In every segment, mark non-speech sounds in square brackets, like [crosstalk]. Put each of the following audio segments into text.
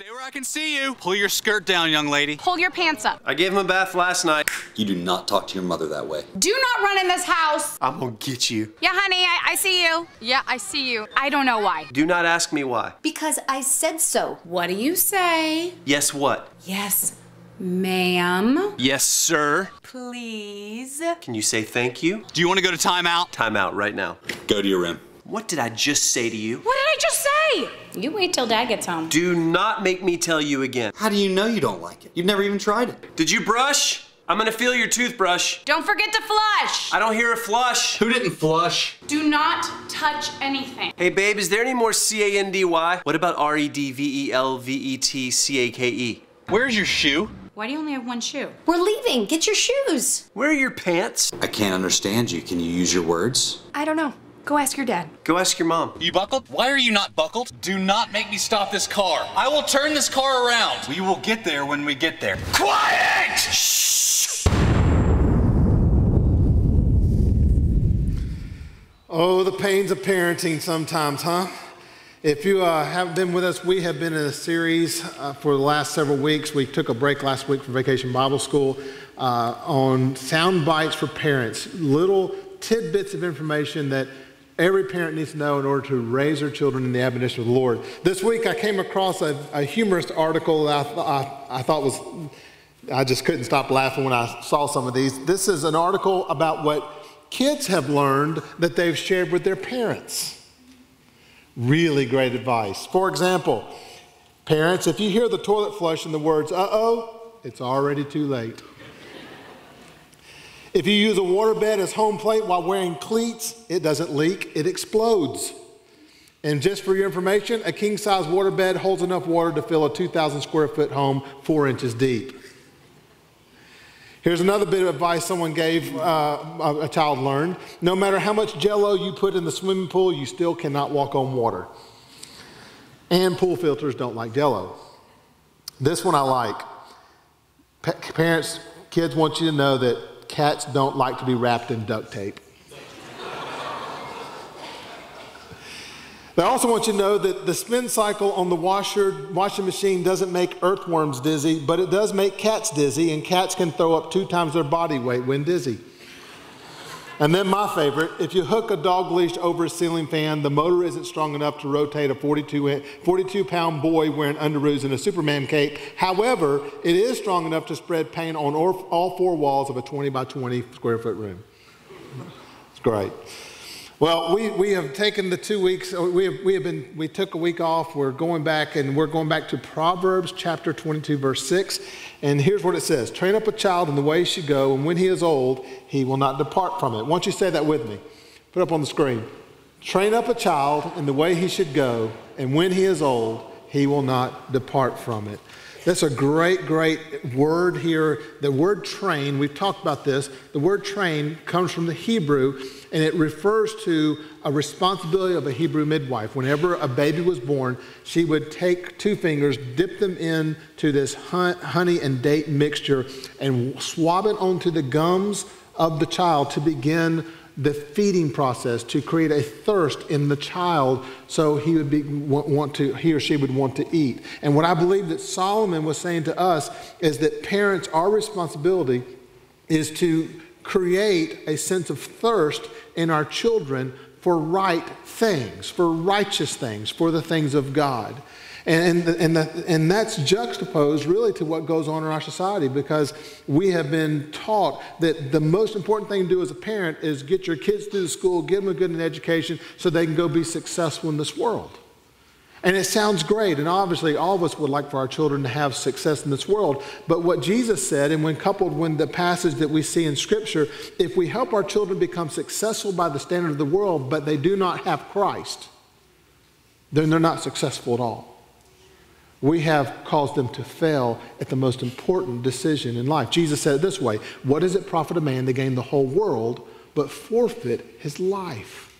Stay where I can see you. Pull your skirt down, young lady. Pull your pants up. I gave him a bath last night. You do not talk to your mother that way. Do not run in this house. I'm gonna get you. Yeah, honey, I, I see you. Yeah, I see you. I don't know why. Do not ask me why. Because I said so. What do you say? Yes, what? Yes, ma'am. Yes, sir. Please. Can you say thank you? Do you want to go to timeout? Timeout right now. Go to your room. What did I just say to you? What did I just say? You wait till dad gets home. Do not make me tell you again. How do you know you don't like it? You've never even tried it. Did you brush? I'm gonna feel your toothbrush. Don't forget to flush. I don't hear a flush. Who didn't flush? Do not touch anything. Hey babe, is there any more C A N D Y? What about R E D V E L V E T C A K E? Where's your shoe? Why do you only have one shoe? We're leaving. Get your shoes. Where are your pants? I can't understand you. Can you use your words? I don't know. Go ask your dad. Go ask your mom. You buckled? Why are you not buckled? Do not make me stop this car. I will turn this car around. We will get there when we get there. Quiet! Shh! Oh, the pains of parenting sometimes, huh? If you uh, haven't been with us, we have been in a series uh, for the last several weeks. We took a break last week from Vacation Bible School uh, on sound bites for parents, little tidbits of information that every parent needs to know in order to raise their children in the admonition of the Lord. This week, I came across a, a humorous article that I, th- I, I thought was, I just couldn't stop laughing when I saw some of these. This is an article about what kids have learned that they've shared with their parents. Really great advice. For example, parents, if you hear the toilet flush and the words, uh oh, it's already too late. If you use a waterbed as home plate while wearing cleats, it doesn't leak, it explodes. And just for your information, a king size waterbed holds enough water to fill a 2,000 square foot home four inches deep. Here's another bit of advice someone gave uh, a child learned. No matter how much jello you put in the swimming pool, you still cannot walk on water. And pool filters don't like jello. This one I like. Pa- parents, kids want you to know that cats don't like to be wrapped in duct tape. They also want you to know that the spin cycle on the washer, washing machine doesn't make earthworms dizzy, but it does make cats dizzy, and cats can throw up two times their body weight when dizzy. And then my favorite, if you hook a dog leash over a ceiling fan, the motor isn't strong enough to rotate a 42, 42 pound boy wearing underoos and a Superman cape. However, it is strong enough to spread paint on all, all four walls of a 20 by 20 square foot room. It's great. Well, we, we have taken the two weeks, uh, we have, we have been, we took a week off. We're going back and we're going back to Proverbs chapter 22, verse 6. And here's what it says Train up a child in the way he should go, and when he is old, he will not depart from it. Why don't you say that with me? Put up on the screen. Train up a child in the way he should go, and when he is old, he will not depart from it. That's a great, great word here. The word train, we've talked about this. The word train comes from the Hebrew, and it refers to a responsibility of a Hebrew midwife. Whenever a baby was born, she would take two fingers, dip them into this honey and date mixture, and swab it onto the gums of the child to begin the feeding process to create a thirst in the child so he would be, want to he or she would want to eat. And what i believe that solomon was saying to us is that parents our responsibility is to create a sense of thirst in our children for right things for righteous things for the things of god and, and, and, the, and that's juxtaposed really to what goes on in our society because we have been taught that the most important thing to do as a parent is get your kids through school, give them a good education so they can go be successful in this world. And it sounds great, and obviously all of us would like for our children to have success in this world. But what Jesus said, and when coupled with the passage that we see in Scripture, if we help our children become successful by the standard of the world, but they do not have Christ, then they're not successful at all we have caused them to fail at the most important decision in life. Jesus said it this way What does it profit a man to gain the whole world but forfeit his life?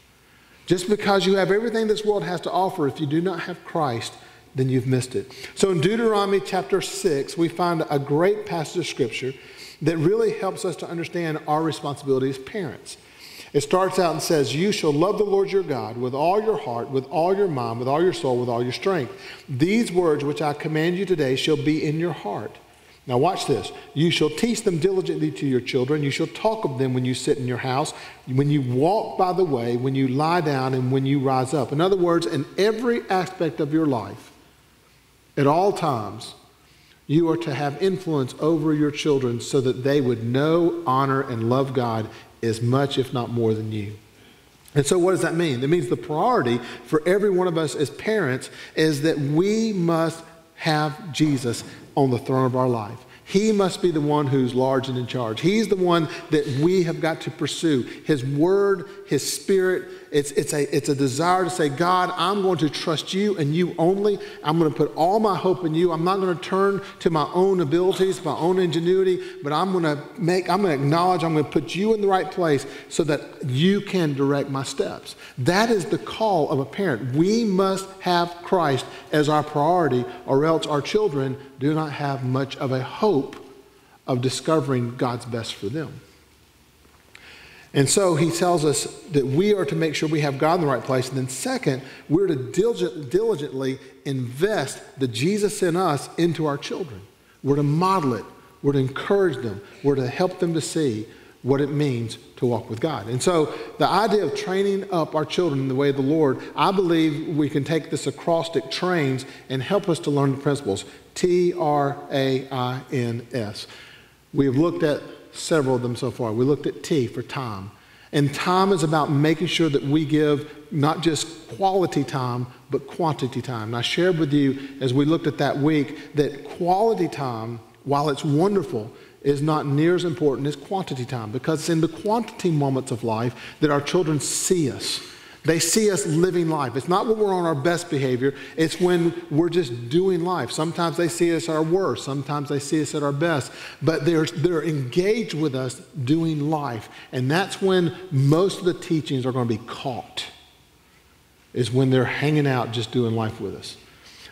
Just because you have everything this world has to offer, if you do not have Christ, then you've missed it. So in Deuteronomy chapter 6, we find a great passage of scripture that really helps us to understand our responsibility as parents. It starts out and says, You shall love the Lord your God with all your heart, with all your mind, with all your soul, with all your strength. These words which I command you today shall be in your heart. Now, watch this. You shall teach them diligently to your children. You shall talk of them when you sit in your house, when you walk by the way, when you lie down, and when you rise up. In other words, in every aspect of your life, at all times, you are to have influence over your children so that they would know, honor, and love God as much, if not more, than you. And so, what does that mean? That means the priority for every one of us as parents is that we must have Jesus on the throne of our life. He must be the one who's large and in charge. He's the one that we have got to pursue. His word, His spirit, it's, it's, a, it's a desire to say, God, I'm going to trust you and you only. I'm going to put all my hope in you. I'm not going to turn to my own abilities, my own ingenuity, but I'm going to make, I'm going to acknowledge, I'm going to put you in the right place so that you can direct my steps. That is the call of a parent. We must have Christ as our priority, or else our children do not have much of a hope of discovering God's best for them. And so he tells us that we are to make sure we have God in the right place. And then, second, we're to diligent, diligently invest the Jesus in us into our children. We're to model it, we're to encourage them, we're to help them to see what it means to walk with God. And so, the idea of training up our children in the way of the Lord, I believe we can take this acrostic trains and help us to learn the principles T R A I N S. We have looked at several of them so far. We looked at T for time. And time is about making sure that we give not just quality time, but quantity time. And I shared with you as we looked at that week that quality time, while it's wonderful, is not near as important as quantity time because it's in the quantity moments of life that our children see us. They see us living life. It's not when we're on our best behavior, it's when we're just doing life. Sometimes they see us at our worst, sometimes they see us at our best, but they're, they're engaged with us doing life. And that's when most of the teachings are going to be caught, is when they're hanging out just doing life with us.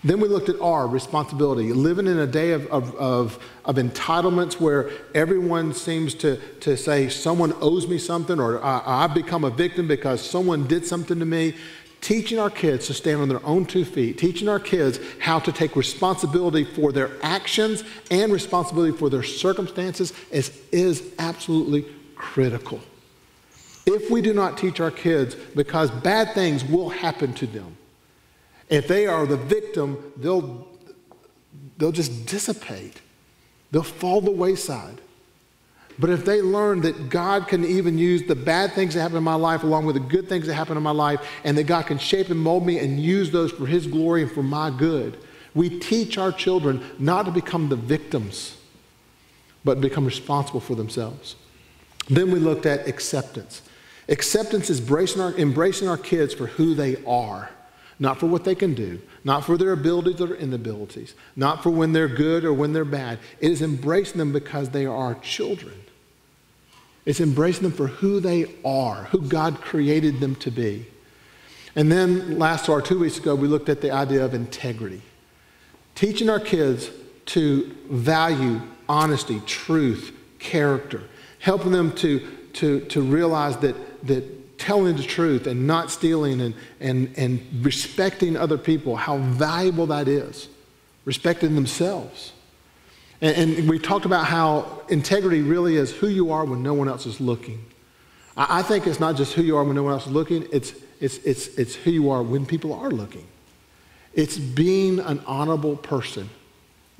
Then we looked at R, responsibility, living in a day of, of, of, of, entitlements where everyone seems to, to say, someone owes me something, or I, I've become a victim because someone did something to me. Teaching our kids to stand on their own two feet, teaching our kids how to take responsibility for their actions and responsibility for their circumstances is, is absolutely critical. If we do not teach our kids, because bad things will happen to them, if they are the victim, they'll, they'll just dissipate. They'll fall the wayside. But if they learn that God can even use the bad things that happen in my life along with the good things that happen in my life, and that God can shape and mold me and use those for His glory and for my good, we teach our children not to become the victims, but become responsible for themselves. Then we looked at acceptance. Acceptance is embracing our, embracing our kids for who they are not for what they can do, not for their abilities or inabilities, not for when they're good or when they're bad. It is embracing them because they are our children. It's embracing them for who they are, who God created them to be. And then last or two weeks ago, we looked at the idea of integrity. Teaching our kids to value honesty, truth, character, helping them to, to, to realize that, that telling the truth and not stealing and, and, and respecting other people, how valuable that is. Respecting themselves. And, and we talked about how integrity really is who you are when no one else is looking. I, I think it's not just who you are when no one else is looking, it's, it's, it's, it's who you are when people are looking. It's being an honorable person,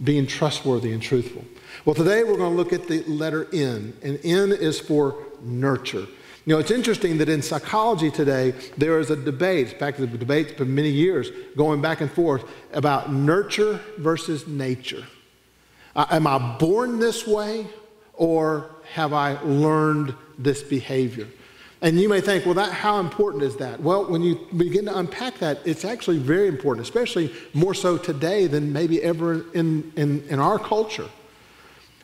being trustworthy and truthful. Well, today we're going to look at the letter N, and N is for nurture. You know, it's interesting that in psychology today, there is a debate, in fact, the debate's for many years, going back and forth about nurture versus nature. Uh, am I born this way or have I learned this behavior? And you may think, well, that, how important is that? Well, when you begin to unpack that, it's actually very important, especially more so today than maybe ever in, in, in our culture.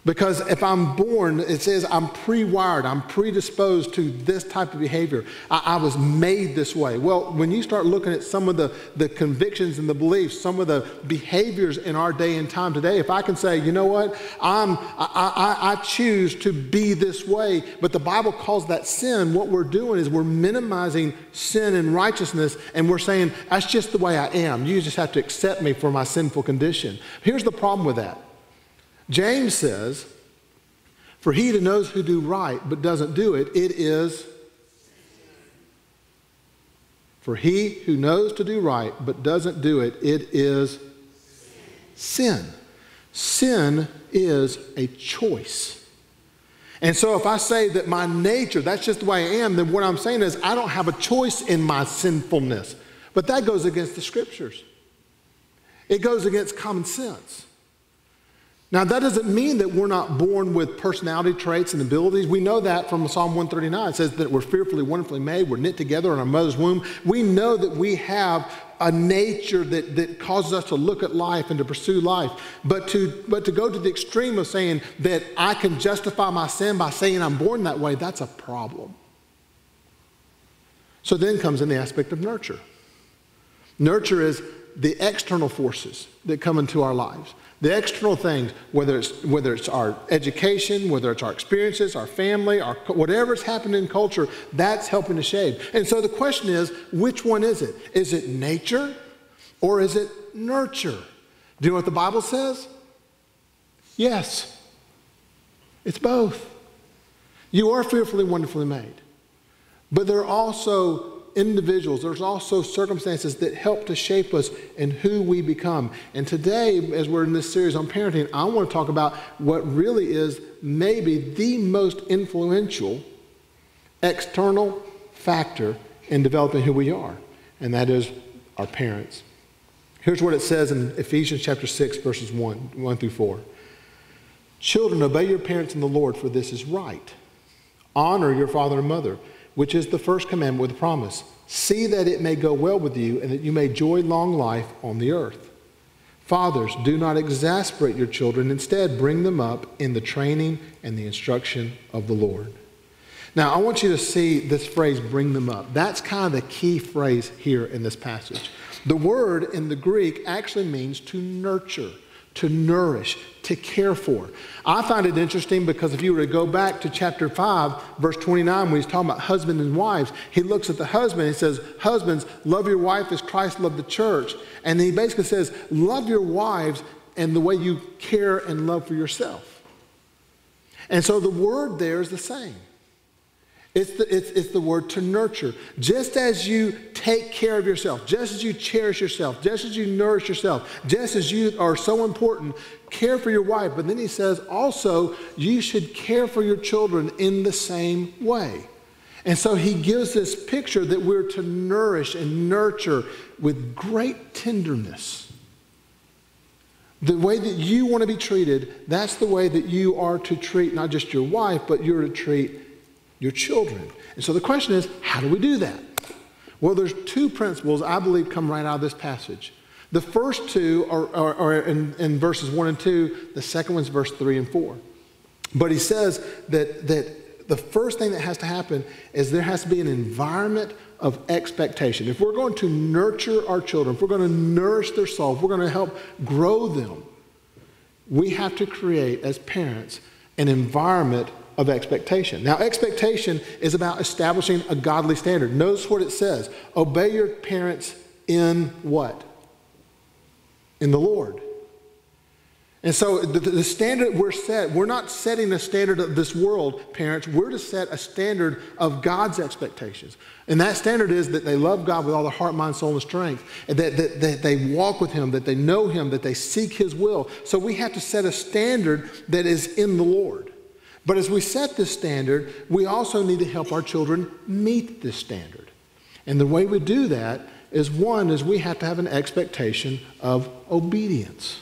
Because if I'm born, it says I'm pre wired, I'm predisposed to this type of behavior. I, I, was made this way. Well, when you start looking at some of the, the convictions and the beliefs, some of the behaviors in our day and time today, if I can say, you know what, I'm, I, I, I choose to be this way, but the Bible calls that sin, what we're doing is we're minimizing sin and righteousness, and we're saying, that's just the way I am. You just have to accept me for my sinful condition. Here's the problem with that. James says, For he that knows who do right but doesn't do it, it is. For he who knows to do right but doesn't do it, it is sin. Sin is a choice. And so if I say that my nature, that's just the way I am, then what I'm saying is I don't have a choice in my sinfulness. But that goes against the scriptures, it goes against common sense. Now, that doesn't mean that we're not born with personality traits and abilities. We know that from Psalm 139. It says that we're fearfully, wonderfully made, we're knit together in our mother's womb. We know that we have a nature that, that causes us to look at life and to pursue life. But to, but to go to the extreme of saying that I can justify my sin by saying I'm born that way, that's a problem. So then comes in the aspect of nurture. Nurture is the external forces that come into our lives. The external things, whether it's, whether it's our education, whether it's our experiences, our family, our, whatever's happened in culture, that's helping to shape. And so the question is, which one is it? Is it nature or is it nurture? Do you know what the Bible says? Yes. It's both. You are fearfully, wonderfully made. But there are also individuals, there's also circumstances that help to shape us and who we become. And today, as we're in this series on parenting, I want to talk about what really is maybe the most influential external factor in developing who we are, and that is our parents. Here's what it says in Ephesians chapter 6, verses 1, 1 through 4. Children, obey your parents in the Lord, for this is right. Honor your father and mother which is the first commandment with a promise. See that it may go well with you and that you may enjoy long life on the earth. Fathers, do not exasperate your children. Instead, bring them up in the training and the instruction of the Lord. Now, I want you to see this phrase, bring them up. That's kind of the key phrase here in this passage. The word in the Greek actually means to nurture to nourish, to care for. I find it interesting because if you were to go back to chapter 5, verse 29, when he's talking about husbands and wives, he looks at the husband and says, Husbands, love your wife as Christ loved the church. And he basically says, Love your wives and the way you care and love for yourself. And so the word there is the same. It's the, it's, it's the word to nurture. Just as you take care of yourself, just as you cherish yourself, just as you nourish yourself, just as you are so important, care for your wife. But then he says also, you should care for your children in the same way. And so he gives this picture that we're to nourish and nurture with great tenderness. The way that you want to be treated, that's the way that you are to treat not just your wife, but you're to treat your children. And so the question is, how do we do that? Well, there's two principles I believe come right out of this passage. The first two are, are, are in, in, verses 1 and 2, the second one's verse 3 and 4. But he says that, that the first thing that has to happen is there has to be an environment of expectation. If we're going to nurture our children, if we're going to nourish their soul, if we're going to help grow them, we have to create, as parents, an environment of expectation. Now, expectation is about establishing a godly standard. Notice what it says obey your parents in what? In the Lord. And so the, the, standard we're set, we're not setting a standard of this world, parents. We're to set a standard of God's expectations. And that standard is that they love God with all their heart, mind, soul, and strength, and that, that, that they walk with Him, that they know Him, that they seek His will. So we have to set a standard that is in the Lord. But as we set this standard, we also need to help our children meet this standard. And the way we do that is one is we have to have an expectation of obedience.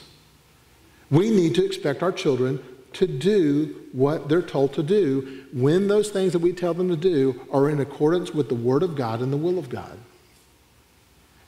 We need to expect our children to do what they're told to do when those things that we tell them to do are in accordance with the Word of God and the will of God.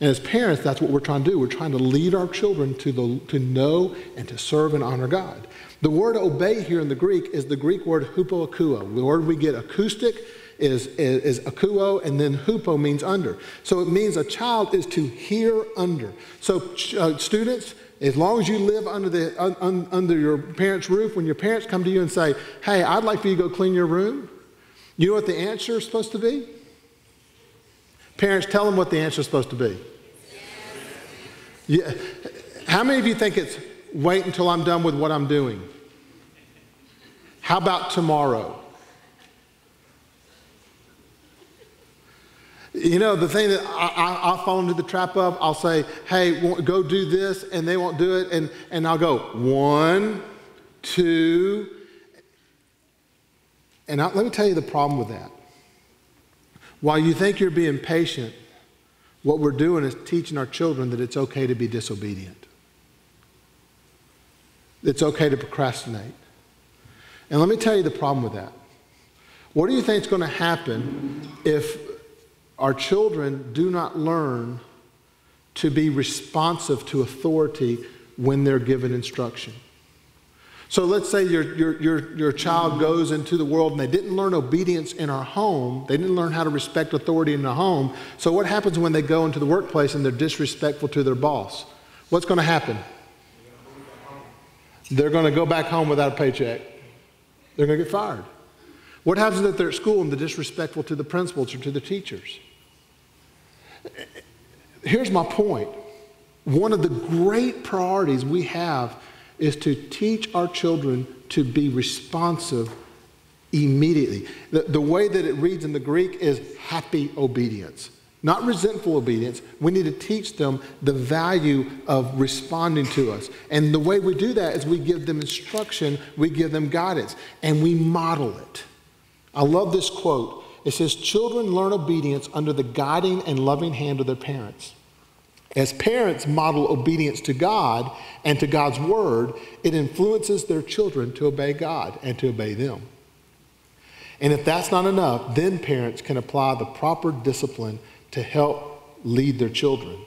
And as parents, that's what we're trying to do. We're trying to lead our children to, the, to know and to serve and honor God. The word obey here in the Greek is the Greek word hupoakuo. The word we get acoustic is, is, is akuo, and then hupo means under. So it means a child is to hear under. So, uh, students, as long as you live under, the, un, under your parents' roof, when your parents come to you and say, Hey, I'd like for you to go clean your room, you know what the answer is supposed to be? Parents, tell them what the answer is supposed to be. Yeah. How many of you think it's wait until I'm done with what I'm doing? How about tomorrow? You know, the thing that I, will fall into the trap of, I'll say, hey, go do this, and they won't do it. And, and I'll go, one, two. And I, let me tell you the problem with that. While you think you're being patient, what we're doing is teaching our children that it's okay to be disobedient. It's okay to procrastinate. And let me tell you the problem with that. What do you think is going to happen if our children do not learn to be responsive to authority when they're given instruction. So let's say your, your, your, your child goes into the world and they didn't learn obedience in our home. They didn't learn how to respect authority in the home. So what happens when they go into the workplace and they're disrespectful to their boss? What's going to happen? They're going to go back home without a paycheck. They're going to get fired. What happens if they're at school and they're disrespectful to the principals or to the teachers? Here's my point. One of the great priorities we have is to teach our children to be responsive immediately. The, the way that it reads in the Greek is happy obedience, not resentful obedience. We need to teach them the value of responding to us. And the way we do that is we give them instruction, we give them guidance, and we model it. I love this quote. It says, Children learn obedience under the guiding and loving hand of their parents. As parents model obedience to God and to God's word, it influences their children to obey God and to obey them. And if that's not enough, then parents can apply the proper discipline to help lead their children.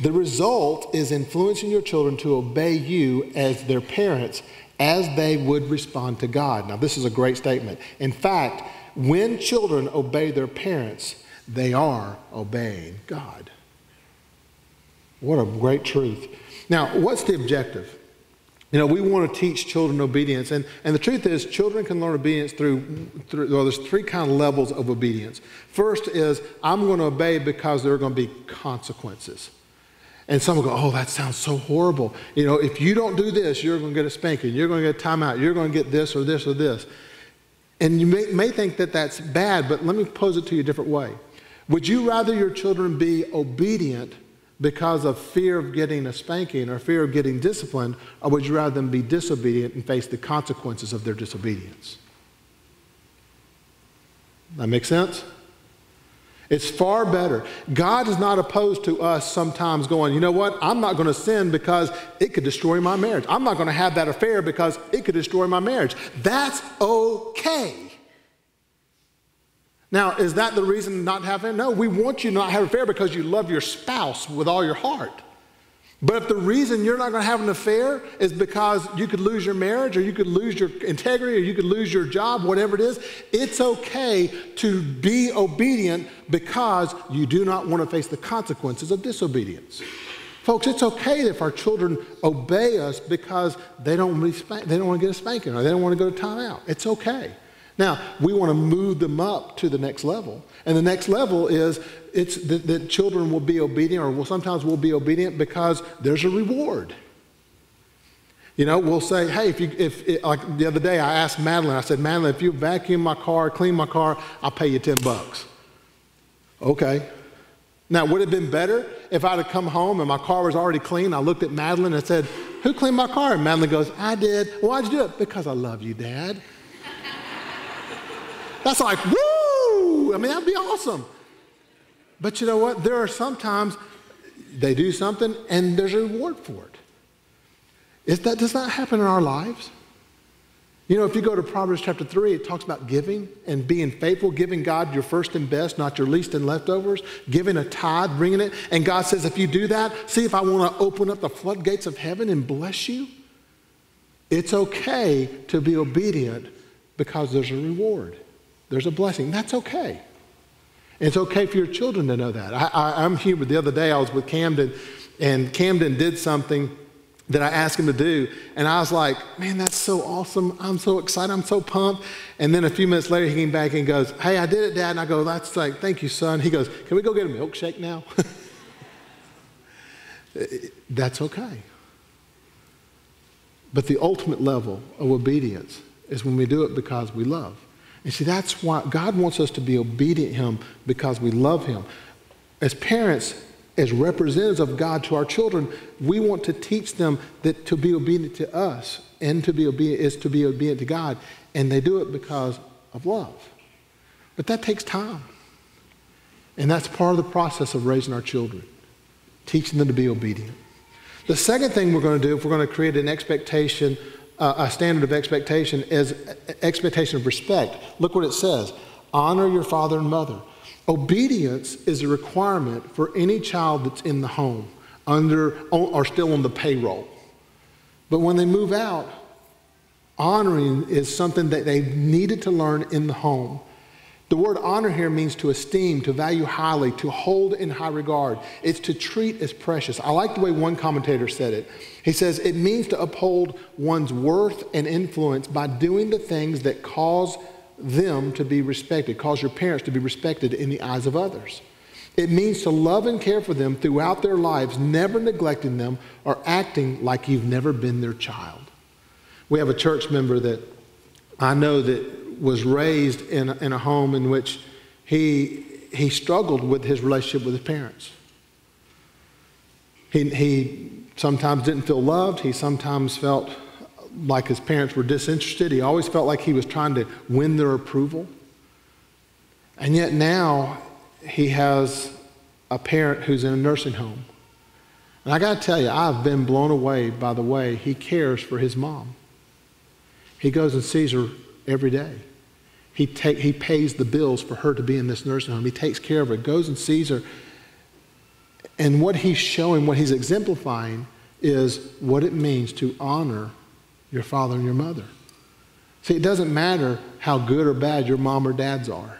The result is influencing your children to obey you as their parents as they would respond to God. Now, this is a great statement. In fact, when children obey their parents, they are obeying God. What a great truth. Now, what's the objective? You know, we want to teach children obedience. And, and the truth is, children can learn obedience through, through well, there's three kind of levels of obedience. First is, I'm going to obey because there are going to be consequences. And some will go, oh, that sounds so horrible. You know, if you don't do this, you're going to get a spanking. You're going to get a timeout. You're going to get this or this or this. And you may, may think that that's bad, but let me pose it to you a different way. Would you rather your children be obedient because of fear of getting a spanking or fear of getting disciplined, or would you rather them be disobedient and face the consequences of their disobedience? That makes sense? It's far better. God is not opposed to us sometimes going, you know what? I'm not going to sin because it could destroy my marriage. I'm not going to have that affair because it could destroy my marriage. That's okay. Now, is that the reason not having? No, we want you to not have an affair because you love your spouse with all your heart. But if the reason you're not going to have an affair is because you could lose your marriage or you could lose your integrity or you could lose your job, whatever it is, it's okay to be obedient because you do not want to face the consequences of disobedience. Folks, it's okay if our children obey us because they don't, they don't want to get a spanking or they don't want to go to timeout. It's okay. Now, we want to move them up to the next level. And the next level is it's that, that children will be obedient, or will, sometimes will be obedient because there's a reward. You know, we'll say, hey, if you, if, it, like the other day, I asked Madeline, I said, Madeline, if you vacuum my car, clean my car, I'll pay you 10 bucks. Okay. Now, would it have been better if I'd have come home and my car was already clean? I looked at Madeline and said, Who cleaned my car? And Madeline goes, I did. Why'd you do it? Because I love you, Dad. That's like, woo! I mean, that'd be awesome. But you know what? There are sometimes they do something and there's a reward for it. If that does not happen in our lives. You know, if you go to Proverbs chapter 3, it talks about giving and being faithful, giving God your first and best, not your least and leftovers, giving a tithe, bringing it. And God says, if you do that, see if I want to open up the floodgates of heaven and bless you. It's okay to be obedient because there's a reward, there's a blessing. That's okay. It's okay for your children to know that. I, I'm here, the other day I was with Camden, and Camden did something that I asked him to do. And I was like, man, that's so awesome. I'm so excited. I'm so pumped. And then a few minutes later, he came back and goes, hey, I did it, Dad. And I go, that's like, thank you, son. He goes, can we go get a milkshake now? [laughs] that's okay. But the ultimate level of obedience is when we do it because we love. And see, that's why God wants us to be obedient to Him because we love Him. As parents, as representatives of God to our children, we want to teach them that to be obedient to us and to be obedient is to be obedient to God. And they do it because of love. But that takes time. And that's part of the process of raising our children, teaching them to be obedient. The second thing we're going to do, if we're going to create an expectation, uh, a standard of expectation, is expectation of respect. Look what it says honor your father and mother. Obedience is a requirement for any child that's in the home, under or still on the payroll. But when they move out, honoring is something that they needed to learn in the home. The word honor here means to esteem, to value highly, to hold in high regard. It's to treat as precious. I like the way one commentator said it. He says it means to uphold one's worth and influence by doing the things that cause them to be respected, cause your parents to be respected in the eyes of others. It means to love and care for them throughout their lives, never neglecting them or acting like you've never been their child. We have a church member that I know that was raised in a, in a home in which he, he struggled with his relationship with his parents. He, he sometimes didn't feel loved, he sometimes felt like his parents were disinterested. He always felt like he was trying to win their approval. And yet now he has a parent who's in a nursing home. And I got to tell you, I've been blown away by the way he cares for his mom. He goes and sees her every day. He, take, he pays the bills for her to be in this nursing home. He takes care of her, goes and sees her. And what he's showing, what he's exemplifying, is what it means to honor your father and your mother. See, it doesn't matter how good or bad your mom or dads are.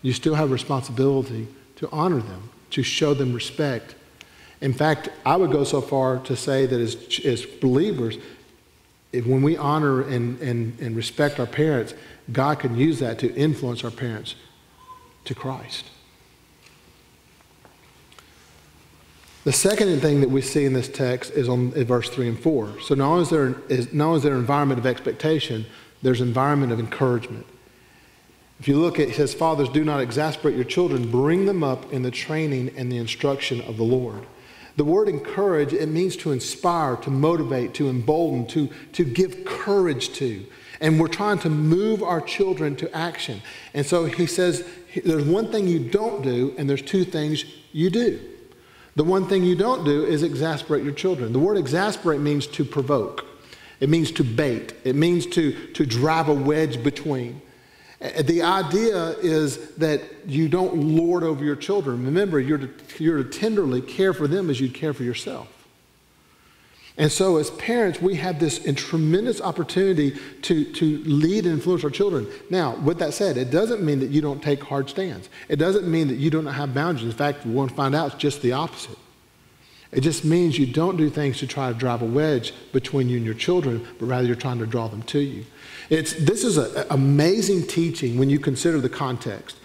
You still have responsibility to honor them, to show them respect. In fact, I would go so far to say that as, as believers, if when we honor and, and, and respect our parents, God can use that to influence our parents to Christ. The second thing that we see in this text is on in verse 3 and 4. So not only is there, is, not only is there an environment of expectation, there's an environment of encouragement. If you look at, it says, Fathers, do not exasperate your children, bring them up in the training and the instruction of the Lord. The word encourage, it means to inspire, to motivate, to embolden, to, to give courage to. And we're trying to move our children to action. And so he says, there's one thing you don't do, and there's two things you do. The one thing you don't do is exasperate your children. The word exasperate means to provoke, it means to bait, it means to, to drive a wedge between. Uh, the idea is that you don't lord over your children. Remember, you're to, you're to tenderly care for them as you'd care for yourself. And so, as parents, we have this tremendous opportunity to, to lead and influence our children. Now, with that said, it doesn't mean that you don't take hard stands. It doesn't mean that you don't have boundaries. In fact, we want to find out it's just the opposite. It just means you don't do things to try to drive a wedge between you and your children, but rather you're trying to draw them to you. It's, this is an amazing teaching when you consider the context.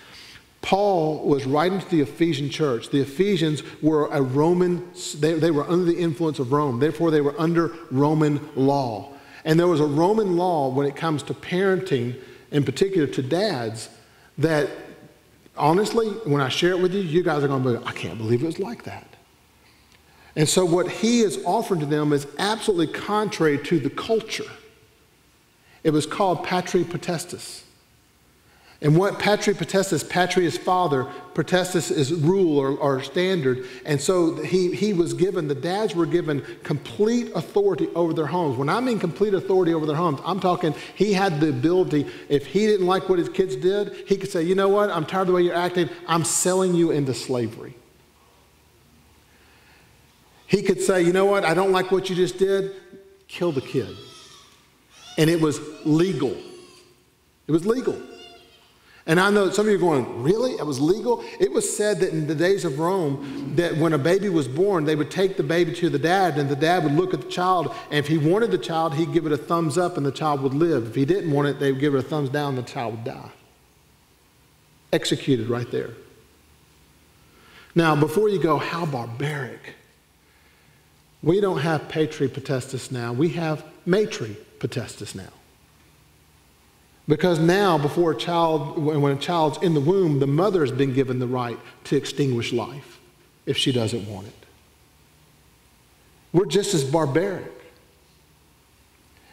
Paul was writing to the Ephesian church. The Ephesians were a Roman, they, they were under the influence of Rome. Therefore, they were under Roman law. And there was a Roman law when it comes to parenting, in particular to dads, that honestly, when I share it with you, you guys are going to be, I can't believe it was like that. And so, what he is offering to them is absolutely contrary to the culture. It was called patri potestas. And what patri potestas, patri is father, potestas is rule or, or standard. And so he, he was given, the dads were given complete authority over their homes. When I mean complete authority over their homes, I'm talking he had the ability, if he didn't like what his kids did, he could say, you know what, I'm tired of the way you're acting, I'm selling you into slavery. He could say, you know what, I don't like what you just did, kill the kid. And it was legal. It was legal. And I know some of you are going, really? It was legal? It was said that in the days of Rome, that when a baby was born, they would take the baby to the dad, and the dad would look at the child, and if he wanted the child, he'd give it a thumbs up, and the child would live. If he didn't want it, they would give it a thumbs down, and the child would die. Executed right there. Now, before you go, how barbaric. We don't have patri potestas now, we have matri potestas now. Because now, before a child, when a child's in the womb, the mother has been given the right to extinguish life if she doesn't want it. We're just as barbaric.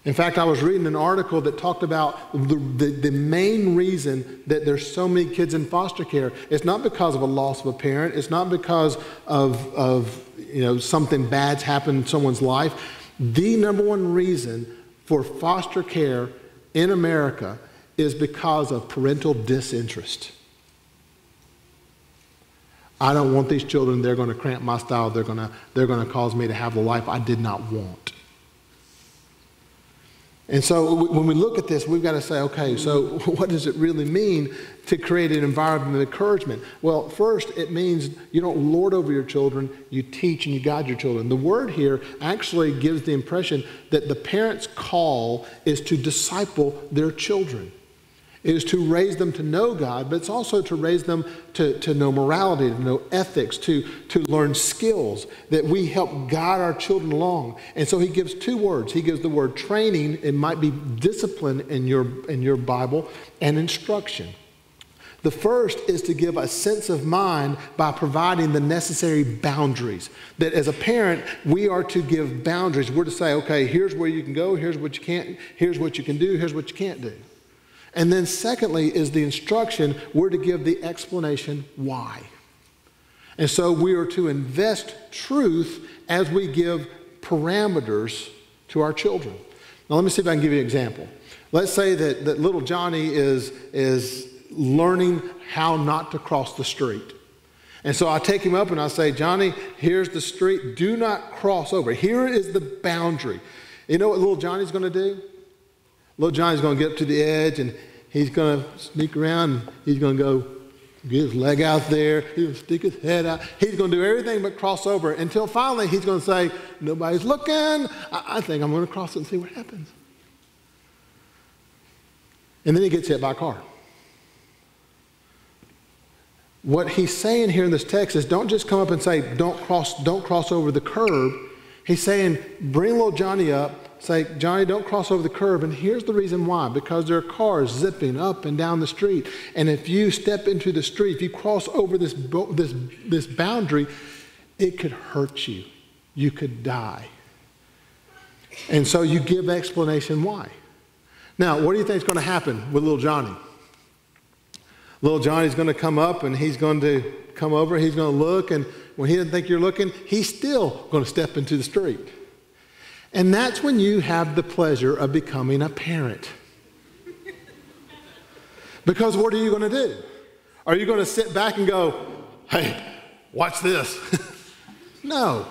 In fact, I was reading an article that talked about the, the, the, main reason that there's so many kids in foster care. It's not because of a loss of a parent. It's not because of, of you know, something bad's happened in someone's life. The number one reason for foster care in America is because of parental disinterest. I don't want these children. They're going to cramp my style. They're going to, they're going to cause me to have the life I did not want. And so when we look at this, we've got to say, okay, so [laughs] what does it really mean to create an environment of encouragement? Well, first, it means you don't lord over your children, you teach and you guide your children. The word here actually gives the impression that the parent's call is to disciple their children. Is to raise them to know God, but it's also to raise them to, to know morality, to know ethics, to, to learn skills that we help guide our children along. And so he gives two words. He gives the word training, it might be discipline in your, in your Bible, and instruction. The first is to give a sense of mind by providing the necessary boundaries. That as a parent, we are to give boundaries. We're to say, okay, here's where you can go, here's what you can't, here's what you can do, here's what you can't do. And then, secondly, is the instruction, we're to give the explanation why. And so we are to invest truth as we give parameters to our children. Now, let me see if I can give you an example. Let's say that, that little Johnny is, is learning how not to cross the street. And so I take him up and I say, Johnny, here's the street. Do not cross over. Here is the boundary. You know what little Johnny's going to do? Little Johnny's going to get up to the edge and he's going to sneak around and he's going to go get his leg out there. He'll stick his head out. He's going to do everything but cross over until finally he's going to say, Nobody's looking. I, I think I'm going to cross it and see what happens. And then he gets hit by a car. What he's saying here in this text is don't just come up and say, don't cross, don't cross over the curb. He's saying, bring little Johnny up, say, Johnny, don't cross over the curb. And here's the reason why because there are cars zipping up and down the street. And if you step into the street, if you cross over this, this, this boundary, it could hurt you. You could die. And so you give explanation why. Now, what do you think is going to happen with little Johnny? Little Johnny's going to come up and he's going to come over, he's going to look, and when he doesn't think you're looking, he's still going to step into the street. And that's when you have the pleasure of becoming a parent. Because what are you going to do? Are you going to sit back and go, hey, watch this? [laughs] no.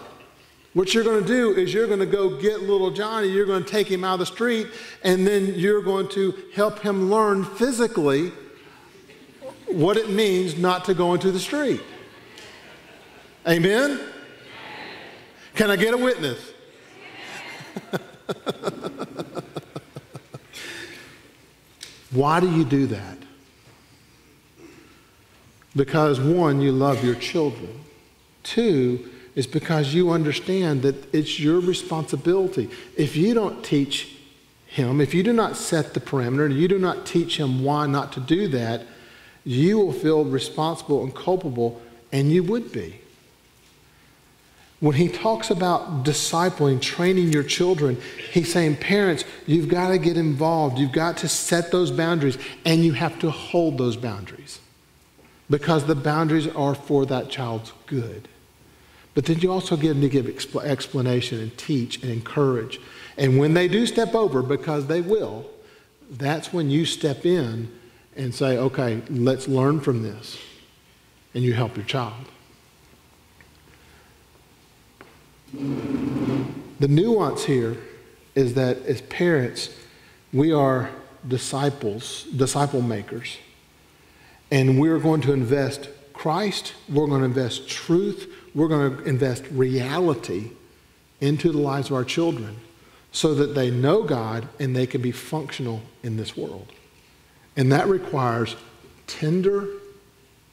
What you're going to do is you're going to go get little Johnny, you're going to take him out of the street, and then you're going to help him learn physically what it means not to go into the street. Amen? Can I get a witness? [laughs] Why do you do that? Because one, you love your children. Two, is because you understand that it's your responsibility. If you don't teach him, if you do not set the parameter, you do not teach him why not to do that, you will feel responsible and culpable, and you would be. When he talks about discipling, training your children, he's saying, parents, you've got to get involved. You've got to set those boundaries, and you have to hold those boundaries because the boundaries are for that child's good. But then you also get them to give expl- explanation and teach and encourage. And when they do step over, because they will, that's when you step in and say, okay, let's learn from this. And you help your child. The nuance here is that as parents, we are disciples, disciple makers. And we're going to invest Christ, we're going to invest truth, we're going to invest reality into the lives of our children so that they know God and they can be functional in this world. And that requires tender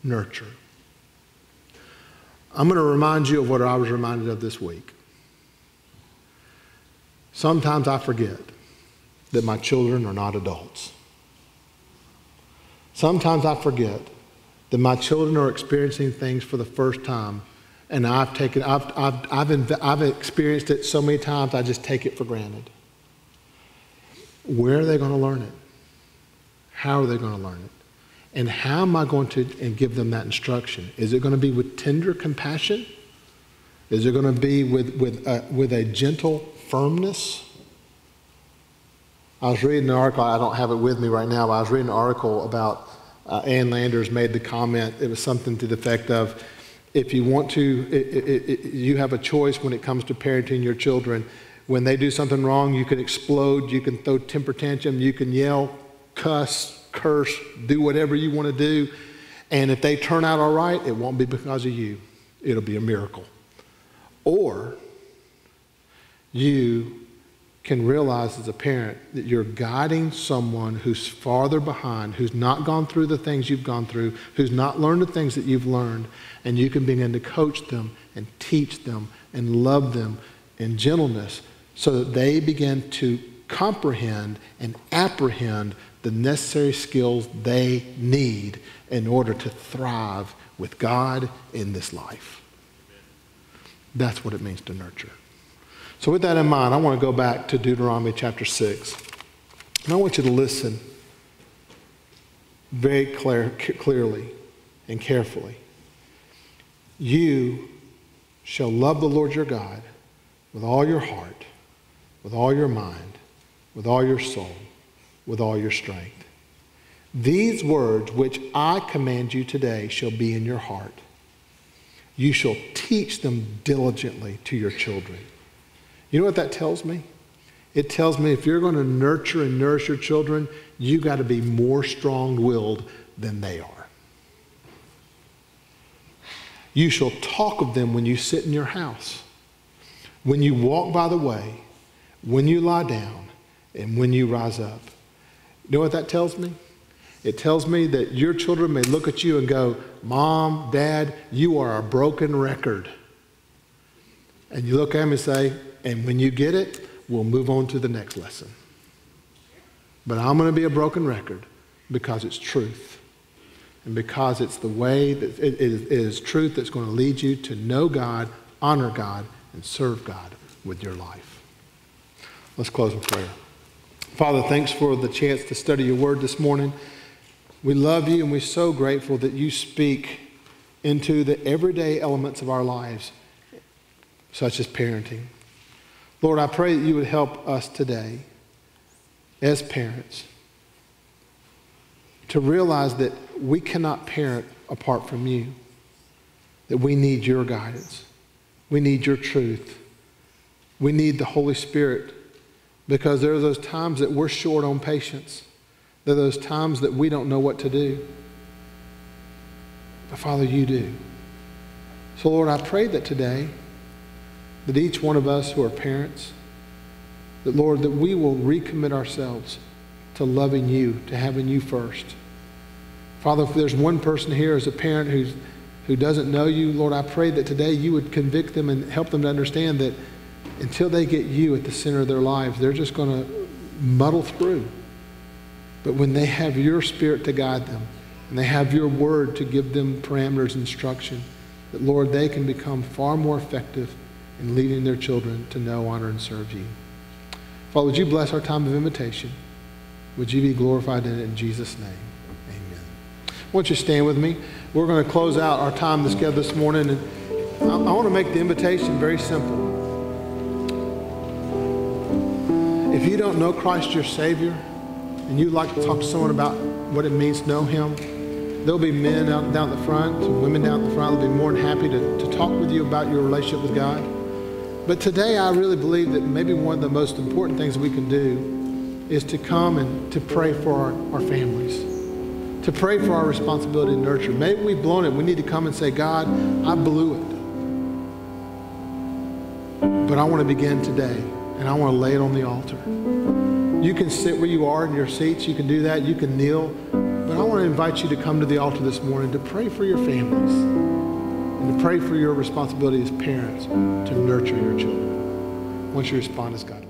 nurture. I'm going to remind you of what I was reminded of this week. Sometimes I forget that my children are not adults. Sometimes I forget that my children are experiencing things for the first time and I've taken, I've, I've, I've, I've experienced it so many times, I just take it for granted. Where are they going to learn it? How are they going to learn it? And how am I going to and give them that instruction? Is it going to be with tender compassion? Is it going to be with, with, a, with a gentle firmness? I was reading an article, I don't have it with me right now, but I was reading an article about uh, Ann Landers made the comment, it was something to the effect of, if you want to, it, it, it, you have a choice when it comes to parenting your children. When they do something wrong, you can explode, you can throw temper tantrum, you can yell, cuss, curse, do whatever you want to do. And if they turn out all right, it won't be because of you. It'll be a miracle. Or you can realize as a parent that you're guiding someone who's farther behind, who's not gone through the things you've gone through, who's not learned the things that you've learned, and you can begin to coach them and teach them and love them in gentleness so that they begin to comprehend and apprehend the necessary skills they need in order to thrive with God in this life. That's what it means to nurture. So, with that in mind, I want to go back to Deuteronomy chapter 6. And I want you to listen very clear, clearly and carefully. You shall love the Lord your God with all your heart, with all your mind, with all your soul, with all your strength. These words which I command you today shall be in your heart. You shall teach them diligently to your children. You know what that tells me? It tells me if you're going to nurture and nourish your children, you got to be more strong willed than they are. You shall talk of them when you sit in your house, when you walk by the way, when you lie down, and when you rise up. You know what that tells me? It tells me that your children may look at you and go, Mom, Dad, you are a broken record. And you look at them and say, and when you get it, we'll move on to the next lesson. But I'm going to be a broken record because it's truth and because it's the way that it is, truth that's going to lead you to know God, honor God, and serve God with your life. Let's close in prayer. Father, thanks for the chance to study your word this morning. We love you and we're so grateful that you speak into the everyday elements of our lives, such as parenting. Lord, I pray that you would help us today as parents to realize that we cannot parent apart from you, that we need your guidance. We need your truth. We need the Holy Spirit because there are those times that we're short on patience. There are those times that we don't know what to do. But Father, you do. So, Lord, I pray that today, that each one of us who are parents, that, Lord, that we will recommit ourselves to loving you, to having you first. Father, if there's one person here as a parent who's, who doesn't know you, Lord, I pray that today you would convict them and help them to understand that until they get you at the center of their lives, they're just going to muddle through. But when they have your spirit to guide them, and they have your word to give them parameters, instruction, that, Lord, they can become far more effective in leading their children to know, honor, and serve you. Father, would you bless our time of invitation? Would you be glorified in it in Jesus' name? Amen. Won't you stand with me. We're going to close out our time together this morning, and I, I want to make the invitation very simple. If you don't know Christ your Savior, and you'd like to talk to someone about what it means to know Him, there'll be men out down the front, and women down the front. They'll be more than happy to, to talk with you about your relationship with God. But today, I really believe that maybe one of the most important things we can do is to come and to pray for our, our families, to pray for our responsibility to nurture. Maybe we've blown it. We need to come and say, God, I blew it. But I want to begin today, and I want to lay it on the altar. You can sit where you are in your seats. You can do that. You can kneel. But I want to invite you to come to the altar this morning to pray for your families and to pray for your responsibility as parents to nurture your children. Once you respond as God.